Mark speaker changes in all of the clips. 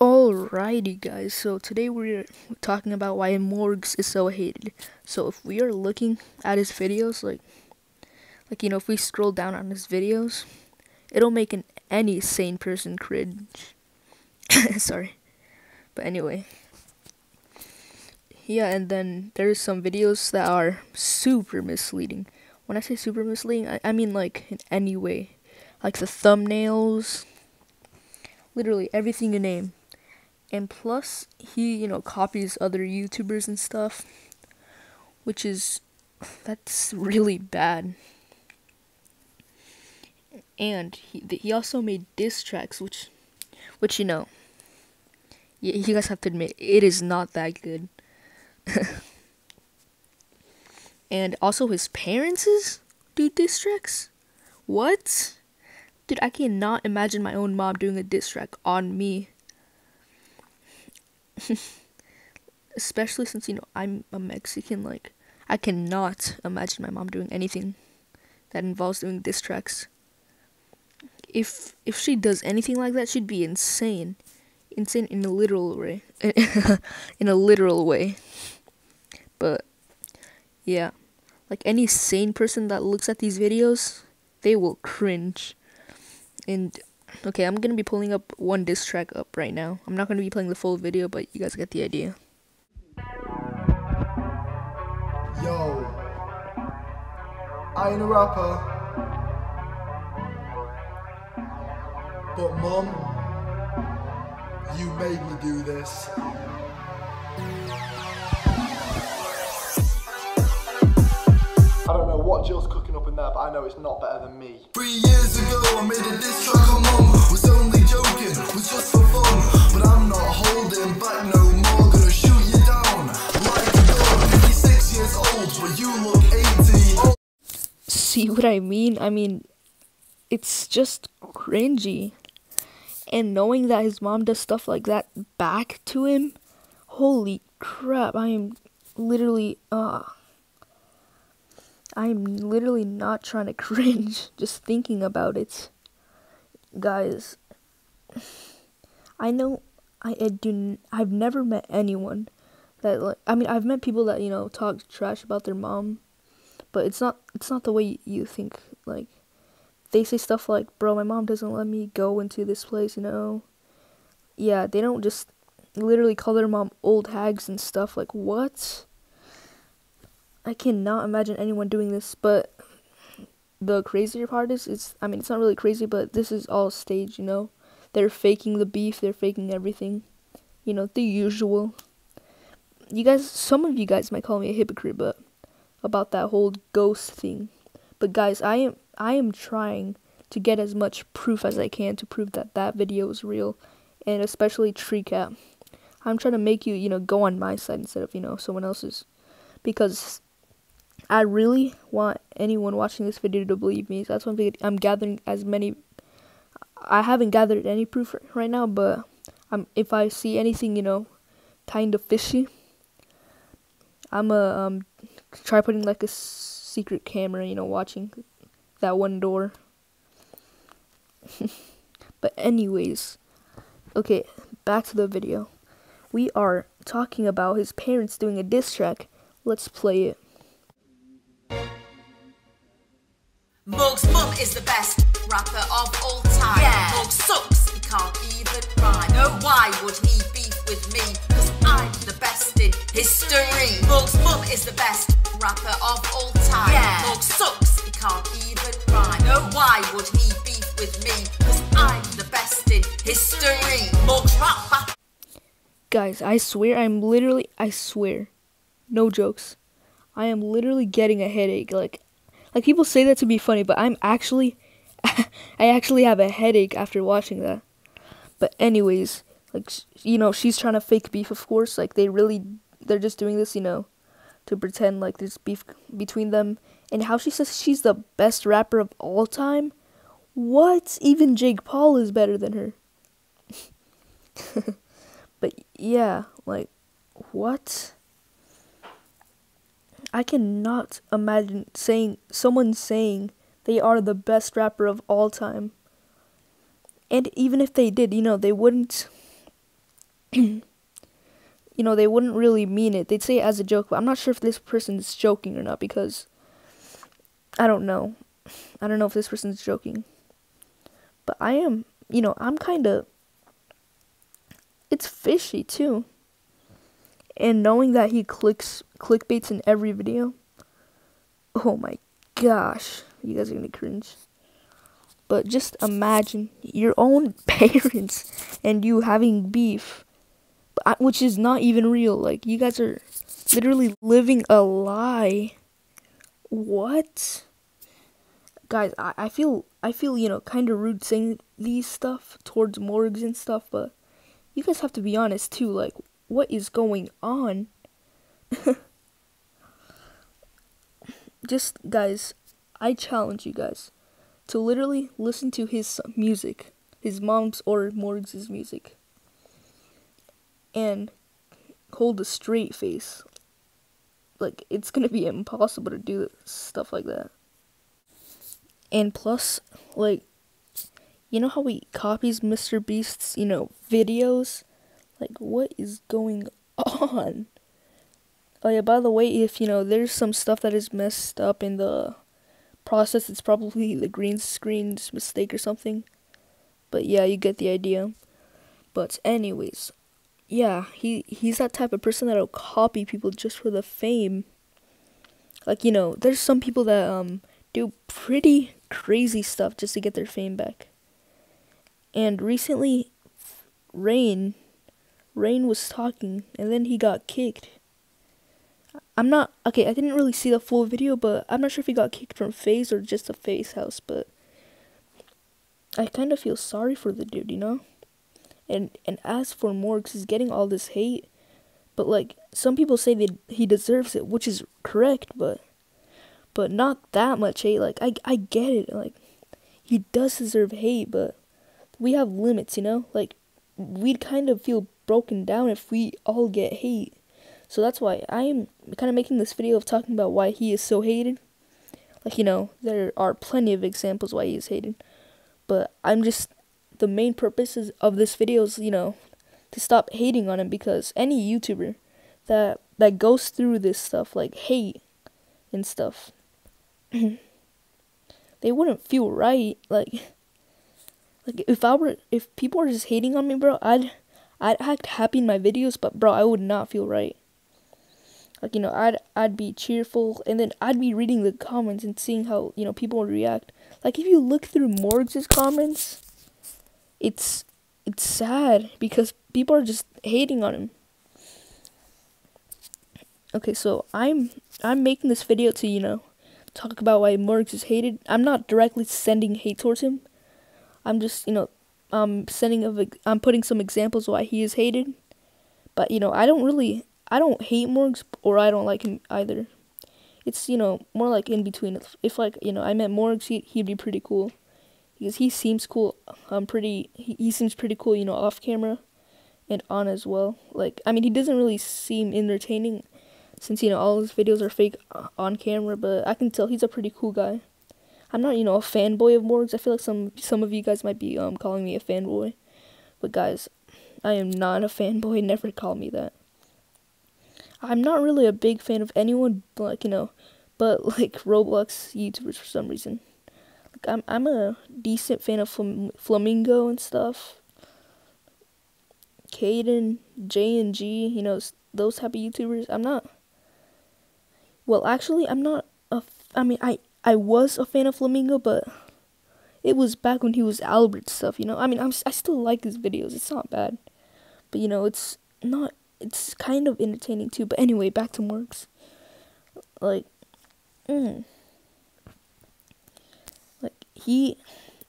Speaker 1: Alrighty, guys. So today we're talking about why Morgz is so hated. So if we are looking at his videos, like, like you know, if we scroll down on his videos, it'll make an any sane person cringe. Sorry, but anyway, yeah. And then there's some videos that are super misleading. When I say super misleading, I, I mean like in any way, like the thumbnails, literally everything you name and plus he you know copies other youtubers and stuff which is that's really bad. And he he also made diss tracks which which you know you, you guys have to admit it is not that good. And also his parents do diss tracks? What? Dude i cannot imagine my own mom doing a diss track on me especially since you know I'm a Mexican. Like I cannot imagine my mom doing anything that involves doing diss tracks. If if she does anything like that, she'd be insane, insane in a literal way, in a literal way. But yeah, like any sane person that looks at these videos, they will cringe. And Okay, I'm gonna be pulling up one diss track up right now. I'm not gonna be playing the full video, but you guys get the idea.
Speaker 2: Yo, I ain't a rapper, but mom, you made me do this. I don't know what Jill's cooking up in there, but I know it's not better than me.
Speaker 3: Three years ago, I made a diss track on mom. Was only joking, was just for fun. But I'm not holding back no more. Gonna shoot you down like a gun. 56 years old, but you look 80.
Speaker 1: See what I mean? I mean, it's just cringy. And knowing that his mom does stuff like that back to him, holy crap, I am literally, uh, I'm literally not trying to cringe just thinking about it. Guys, I know I, I do I've never met anyone that like I mean I've met people that you know talk trash about their mom, but it's not it's not the way you think like they say stuff like, "Bro, my mom doesn't let me go into this place," you know. Yeah, they don't just literally call their mom old hags and stuff like what? I cannot imagine anyone doing this, but the crazier part is it's I mean it's not really crazy, but this is all staged, you know. They're faking the beef, they're faking everything. You know, the usual. You guys some of you guys might call me a hypocrite, but about that whole ghost thing. But guys, I am I am trying to get as much proof as I can to prove that that video is real, and especially tree cap. I'm trying to make you, you know, go on my side instead of, you know, someone else's because I really want anyone watching this video to believe me. So that's why I'm, I'm gathering as many. I haven't gathered any proof right now, but I'm if I see anything, you know, kind of fishy, I'm a um try putting like a secret camera, you know, watching that one door. but anyways, okay, back to the video. We are talking about his parents doing a diss track. Let's play it.
Speaker 4: Morgz Mum is the best rapper of all time. Yeah. Mug sucks, he can't even rhyme. No, why would he beef with me? Cause I'm the best in history. Morgz Mum is the best rapper of all time. Yeah. Mug sucks, he can't even rhyme. No, why would he beef with me? Cause I'm the best in history. Mugs rap back.
Speaker 1: Guys, I swear I'm literally, I swear, no jokes. I am literally getting a headache. Like, like people say that to be funny, but I'm actually I actually have a headache after watching that. But anyways, like you know, she's trying to fake beef, of course. Like they really they're just doing this, you know, to pretend like there's beef between them. And how she says she's the best rapper of all time? What? Even Jake Paul is better than her. but yeah, like what? I cannot imagine saying someone saying they are the best rapper of all time. And even if they did, you know, they wouldn't you know, they wouldn't really mean it. They'd say it as a joke, but I'm not sure if this person's joking or not because I don't know. I don't know if this person's joking. But I am, you know, I'm kind of it's fishy too. And knowing that he clicks clickbaits in every video. Oh my gosh, you guys are to cringe. But just imagine your own parents and you having beef, uh, which is not even real. Like, you guys are literally living a lie. What? Guys, I, I feel, I feel, you know, kind of rude saying these stuff towards Morgz and stuff, but you guys have to be honest too. Like, what is going on? Just, guys, I challenge you guys to literally listen to his music, his mom's or Morgz' music, and hold a straight face. Like, it's gonna be impossible to do stuff like that. And plus, like, you know how he copies Mr. Beast's, you know, videos? Like, what is going on? Oh yeah, by the way, if, you know, there's some stuff that is messed up in the process. It's probably the green screen's mistake or something. But yeah, you get the idea. But anyways, yeah, he he's that type of person that'll copy people just for the fame. Like, you know, there's some people that um do pretty crazy stuff just to get their fame back. And recently Rain Rain was talking and then he got kicked I'm not okay. I didn't really see the full video, but I'm not sure if he got kicked from FaZe or just the FaZe house. But I kind of feel sorry for the dude, you know. And and as for Morgz, he's getting all this hate, but like some people say that he deserves it, which is correct, but but not that much hate. Like I I get it. Like he does deserve hate, but we have limits, you know. Like we'd kind of feel broken down if we all get hate. So that's why I'm kind of making this video of talking about why he is so hated. Like, you know, there are plenty of examples why he is hated. But I'm just, the main purpose of this video is, you know, to stop hating on him because any YouTuber that that goes through this stuff, like hate and stuff, they wouldn't feel right. Like, like if I were, if people were just hating on me, bro, I'd, I'd act happy in my videos, but bro, I would not feel right. Like you know i'd i'd be cheerful and then i'd be reading the comments and seeing how you know people would react. Like if you look through Morgz' comments it's it's sad because people are just hating on him. Okay so i'm i'm making this video to you know talk about why Morgz is hated. I'm not directly sending hate towards him. I'm just you know um sending of i'm putting some examples why he is hated but you know i don't really I don't hate Morgz or I don't like him either. It's you know more like in between. If like you know I met Morgz, he he'd be pretty cool because he seems cool. I'm pretty. He, he seems pretty cool. You know, off camera and on as well. Like I mean, he doesn't really seem entertaining since you know all his videos are fake uh, on camera. But I can tell he's a pretty cool guy. I'm not you know a fanboy of Morgz. I feel like some some of you guys might be um calling me a fanboy, but guys, I am not a fanboy. Never call me that. I'm not really a big fan of anyone, like you know, but like Roblox YouTubers for some reason. Like I'm I'm a decent fan of Flam- Flamingo and stuff. Caden, J and G, you know those type of YouTubers. I'm not. Well, actually, I'm not a. I mean, I I was a fan of Flamingo, but it was back when he was AlbertsStuff. You know, I mean, I'm I still like his videos. It's not bad, but you know, it's not it's kind of entertaining too. But anyway, back to Morgz. Like, mm, like he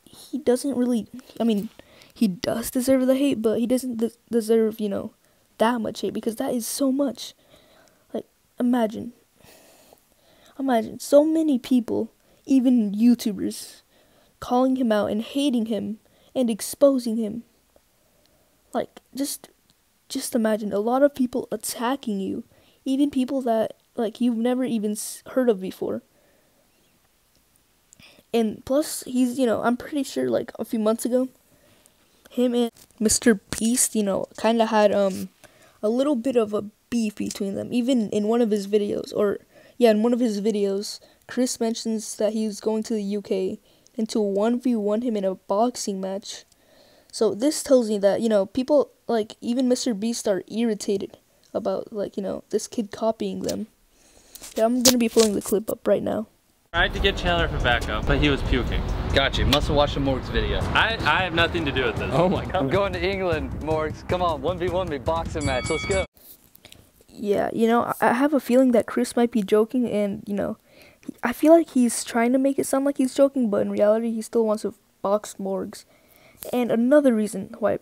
Speaker 1: he doesn't really. I mean, he does deserve the hate, but he doesn't de- deserve you know that much hate because that is so much. Like, imagine, imagine so many people, even YouTubers, calling him out and hating him and exposing him. Like, just just imagine a lot of people attacking you, even people that like you've never even heard of before. And plus, he's you know I'm pretty sure like a few months ago, him and Mr. Beast, you know, kind of had um a little bit of a beef between them. Even in one of his videos, or yeah, in one of his videos, Chris mentions that he's going to the UK and to one v one him in a boxing match. So this tells me that you know people like even Mr. Beast are irritated about like you know this kid copying them. Yeah, I'm gonna be pulling the clip up right now.
Speaker 5: Tried to get Chandler for backup, but he was puking.
Speaker 6: Gotcha. Must have watched the Morgz video.
Speaker 5: I, I have nothing to do with this.
Speaker 6: Oh my god. I'm going to England, Morgz. Come on, 1v1 me boxing match. Let's go.
Speaker 1: Yeah, you know, I I have a feeling that Chris might be joking, and you know, I feel like he's trying to make it sound like he's joking, but in reality, he still wants to box Morgz. And another reason why,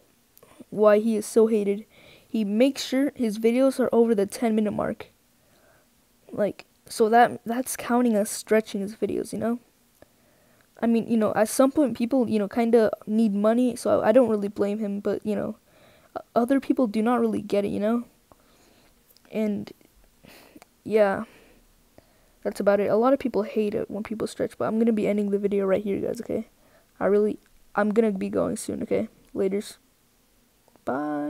Speaker 1: why he is so hated, he makes sure his videos are over the 10 minute mark. Like, so that that's counting as stretching his videos, you know. I mean, you know, at some point, people, you know, kind of need money, so I don't really blame him, but you know, other people do not really get it, you know and yeah that's about it. A lot of people hate it when people stretch but i'm gonna be ending the video right here guys okay? I really i'm gonna be going soon okay? Laters. Bye.